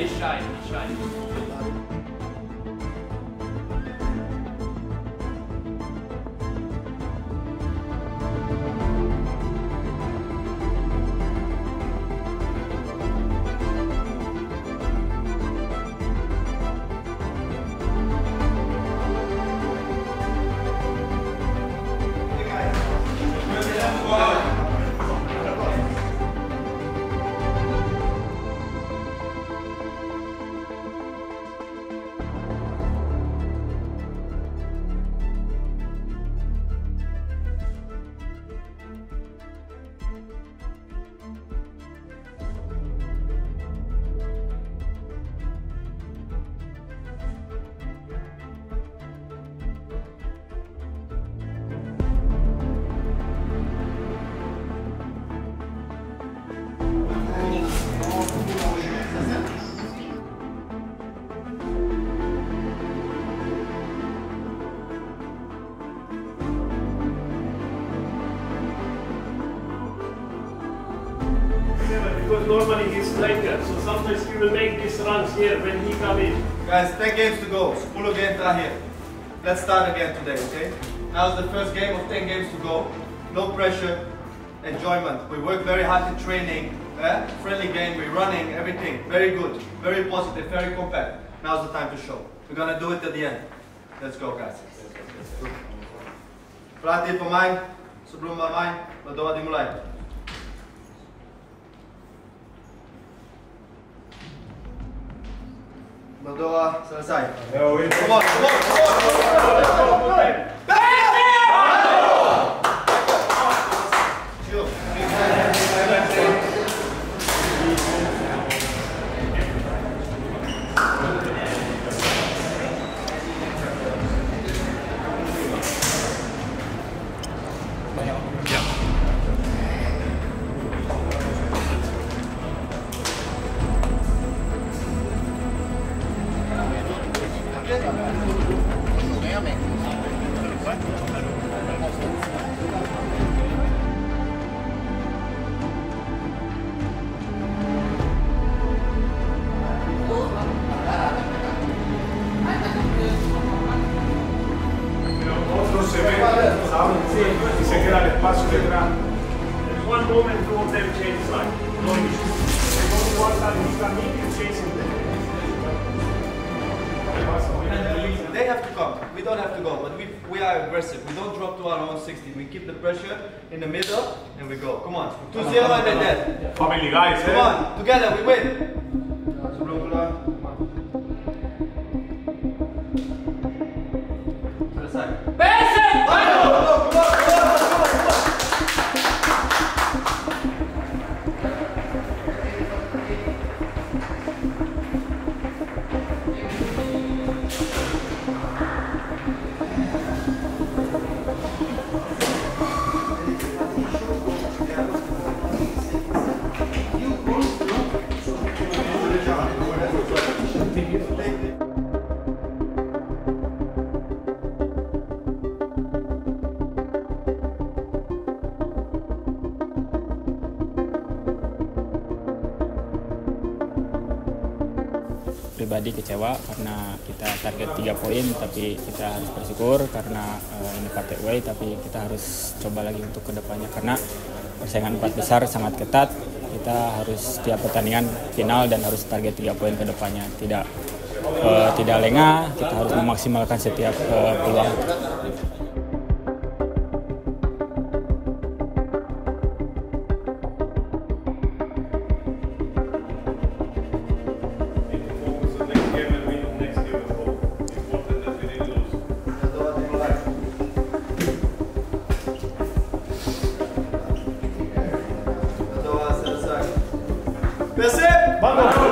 He's shy. He's shy. Normally he's striker, so sometimes he will make these runs here when he come in. Guys, 10 games to go. 10 game terakhir. Let's start again today, okay? Now Now's the first game of 10 games to go. No pressure, enjoyment. We work very hard in training. Eh? Friendly game, we're running, everything. Very good, very positive, very compact. Now's the time to show. We're gonna do it at the end. Let's go, guys. Pelatih pemain, sebelum bermain, berdoa dimulai. Berdoa selesai. Come on, come on, come on, come on. Chill. Y se queda el espacio detrás. There's one moment two of them change side. No issue. Se pone one side, he's coming and chasing them. They have to come. We don't have to go, but we, we are aggressive. We don't drop to our own 60. We keep the pressure in the middle and we go. Come on. 2 0 and then dead. Family guys, Come eh? on. Together we win. Pribadi kecewa karena kita target 3 poin tapi kita harus bersyukur karena eh, ini partai away tapi kita harus coba lagi untuk ke depannya karena persaingan empat besar sangat ketat kita harus setiap pertandingan final dan harus target 3 poin ke depannya tidak eh, tidak lengah kita harus memaksimalkan setiap eh, peluang Percebe? Vamos!